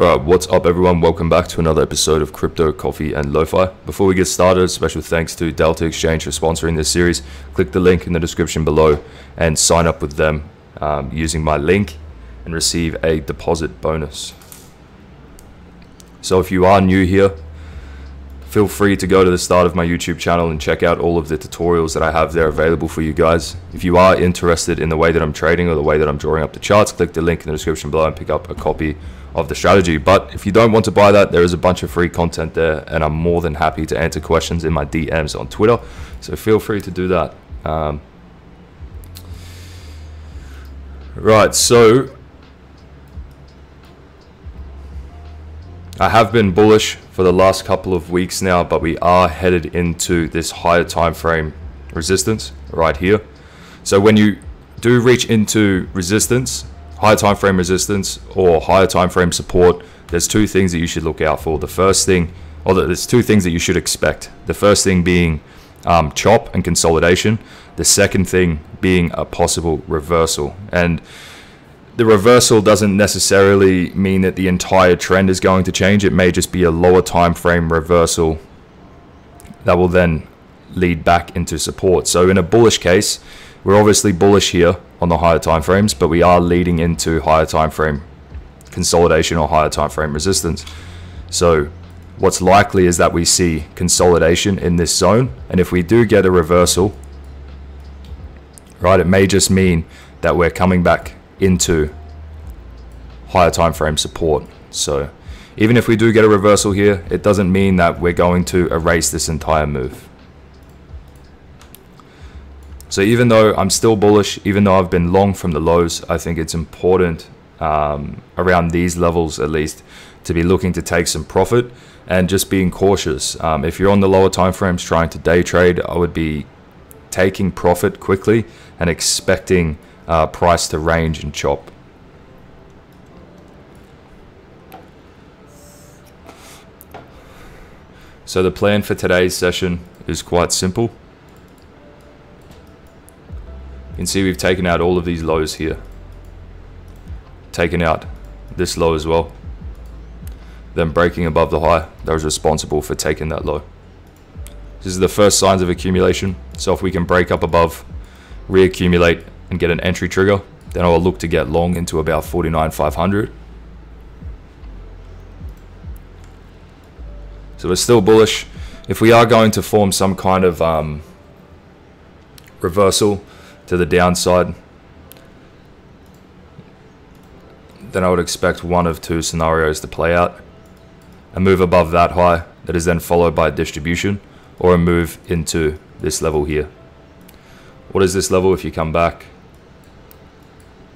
Alright, what's up everyone? Welcome back to another episode of Crypto, Coffee and Lo-Fi. Before we get started, special thanks to Delta Exchange for sponsoring this series. Click the link in the description below and sign up with them um, using my link and receive a deposit bonus. So if you are new here, feel free to go to the start of my YouTube channel and check out all of the tutorials that I have there available for you guys. If you are interested in the way that I'm trading or the way that I'm drawing up the charts, click the link in the description below and pick up a copy of the strategy. But if you don't want to buy that, there is a bunch of free content there, and I'm more than happy to answer questions in my DMs on Twitter. So feel free to do that. Um, right, so I have been bullish for the last couple of weeks now, but we are headed into this higher time frame resistance right here. So when you do reach into resistance, higher time frame resistance or higher time frame support, there's two things that you should look out for. The first thing, or there's two things that you should expect. The first thing being um, chop and consolidation. The second thing being a possible reversal. And the reversal doesn't necessarily mean that the entire trend is going to change. It may just be a lower time frame reversal that will then lead back into support. So in a bullish case, we're obviously bullish here on the higher time frames, but we are leading into higher time frame consolidation or higher time frame resistance. So what's likely is that we see consolidation in this zone, and if we do get a reversal, right, it may just mean that we're coming back into higher time frame support. So even if we do get a reversal here, it doesn't mean that we're going to erase this entire move. So even though I'm still bullish, even though I've been long from the lows, I think it's important um, around these levels at least to be looking to take some profit and just being cautious. Um, if you're on the lower time frames trying to day trade, I would be taking profit quickly and expecting uh, price to range and chop. So the plan for today's session is quite simple. You can see we've taken out all of these lows here. Taken out this low as well. Then breaking above the high that was responsible for taking that low. This is the first signs of accumulation. So if we can break up above, reaccumulate and get an entry trigger, then I'll look to get long into about 49,500. So we're still bullish. If we are going to form some kind of um, reversal, to the downside, then I would expect one of two scenarios to play out. A move above that high that is then followed by a distribution or a move into this level here. What is this level if you come back?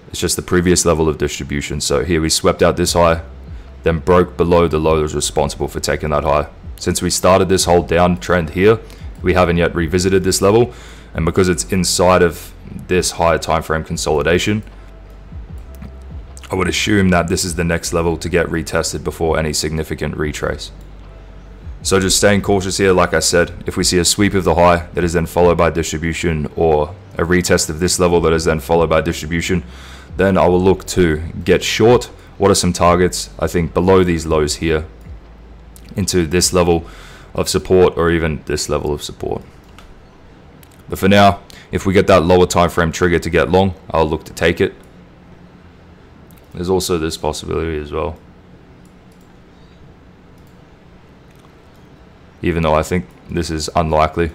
It's just the previous level of distribution. So here we swept out this high, then broke below the low that was responsible for taking that high. Since we started this whole downtrend here, we haven't yet revisited this level. And because it's inside of this higher time frame consolidation, I would assume that this is the next level to get retested before any significant retrace. So just staying cautious here, like I said, if we see a sweep of the high that is then followed by distribution or a retest of this level that is then followed by distribution, then I will look to get short. What are some targets? I think below these lows here into this level of support or even this level of support. But for now, if we get that lower time frame trigger to get long, I'll look to take it. There's also this possibility as well. Even though I think this is unlikely.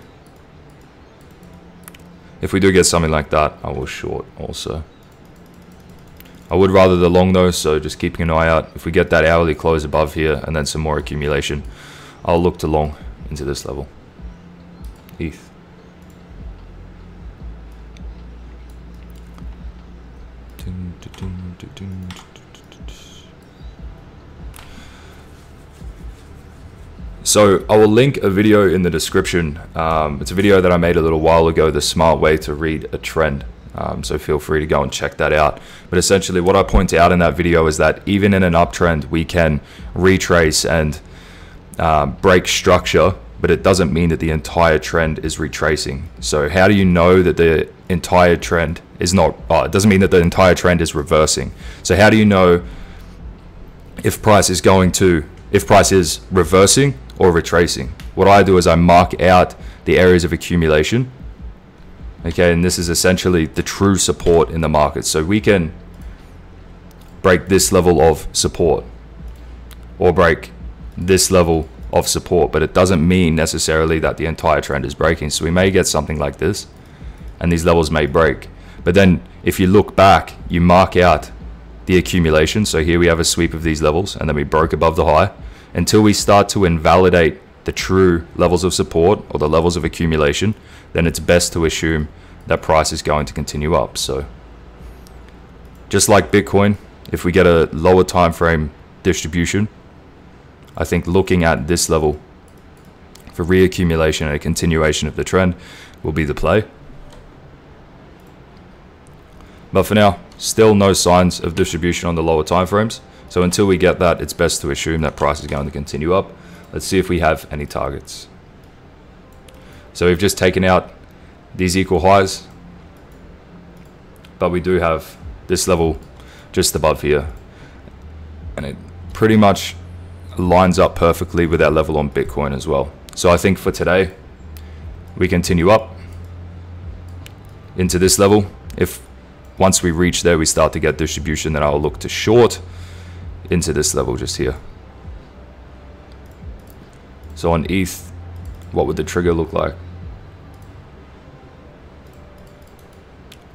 If we do get something like that, I will short also. I would rather the long though, so just keeping an eye out. If we get that hourly close above here and then some more accumulation, I'll look to long into this level. ETH. So I will link a video in the description. Um, it's a video that I made a little while ago, the smart way to read a trend. Um, so feel free to go and check that out. But essentially what I point out in that video is that even in an uptrend, we can retrace and uh, break structure, but it doesn't mean that the entire trend is retracing. So how do you know that the entire trend is not, oh, it doesn't mean that the entire trend is reversing. So how do you know if price is going to, if price is reversing or retracing. What I do is I mark out the areas of accumulation. Okay, and this is essentially the true support in the market. So we can break this level of support or break this level of support, but it doesn't mean necessarily that the entire trend is breaking. So we may get something like this, and these levels may break. But then if you look back, you mark out the accumulation. So here we have a sweep of these levels, and then we broke above the high until we start to invalidate the true levels of support or the levels of accumulation, then it's best to assume that price is going to continue up. So just like Bitcoin, if we get a lower time frame distribution, I think looking at this level for reaccumulation and a continuation of the trend will be the play. But for now, still no signs of distribution on the lower time frames. So until we get that, it's best to assume that price is going to continue up. Let's see if we have any targets. So we've just taken out these equal highs, but we do have this level just above here. And it pretty much lines up perfectly with that level on Bitcoin as well. So I think for today, we continue up into this level. If once we reach there, we start to get distribution, then I'll look to short into this level just here. So on ETH, what would the trigger look like?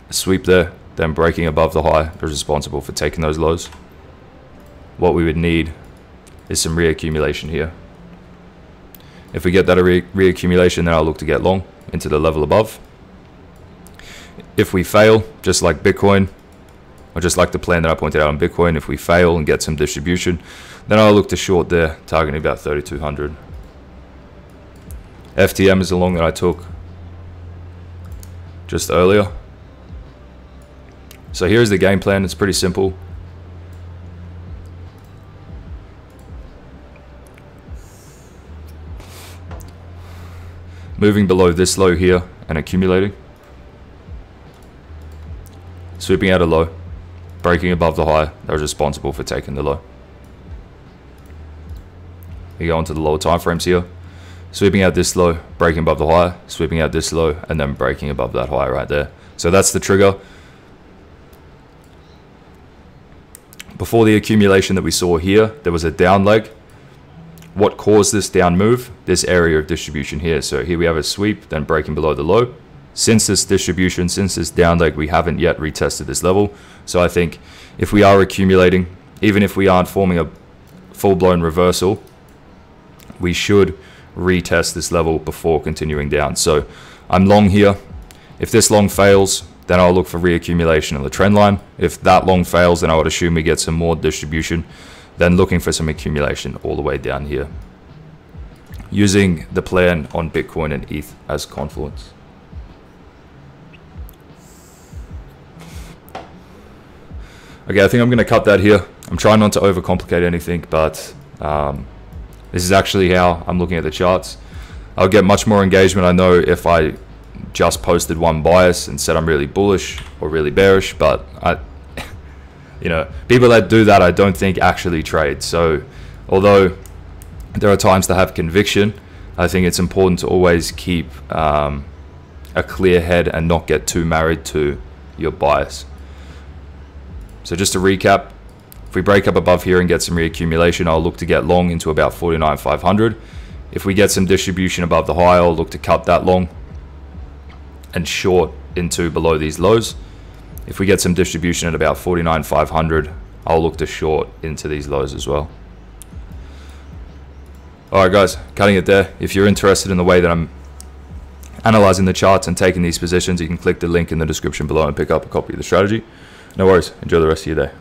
A sweep there, then breaking above the high is responsible for taking those lows. What we would need is some reaccumulation here. If we get that re reaccumulation, then I'll look to get long into the level above. If we fail, just like Bitcoin, or just like the plan that I pointed out on Bitcoin, if we fail and get some distribution, then I'll look to short there, targeting about 3,200. FTM is the long that I took just earlier. So here's the game plan. It's pretty simple. moving below this low here and accumulating. Sweeping out a low, breaking above the high that was responsible for taking the low. We go into the lower time frames here. Sweeping out this low, breaking above the high, sweeping out this low, and then breaking above that high right there. So that's the trigger. Before the accumulation that we saw here, there was a down leg what caused this down move? This area of distribution here. So here we have a sweep, then breaking below the low. Since this distribution, since this down leg, we haven't yet retested this level. So I think if we are accumulating, even if we aren't forming a full-blown reversal, we should retest this level before continuing down. So I'm long here. If this long fails, then I'll look for reaccumulation of the trend line. If that long fails, then I would assume we get some more distribution then looking for some accumulation all the way down here using the plan on Bitcoin and ETH as confluence. Okay, I think I'm going to cut that here. I'm trying not to overcomplicate anything, but um, this is actually how I'm looking at the charts. I'll get much more engagement, I know, if I just posted one bias and said I'm really bullish or really bearish, but I, you know, people that do that, I don't think actually trade. So, although there are times to have conviction, I think it's important to always keep um, a clear head and not get too married to your bias. So, just to recap, we break up above here and get some reaccumulation, I'll look to get long into about 49,500. If we get some distribution above the high, I'll look to cut that long and short into below these lows. If we get some distribution at about 49,500, I'll look to short into these lows as well. Alright guys, cutting it there. If you're interested in the way that I'm analyzing the charts and taking these positions, you can click the link in the description below and pick up a copy of the strategy. No worries, enjoy the rest of your day.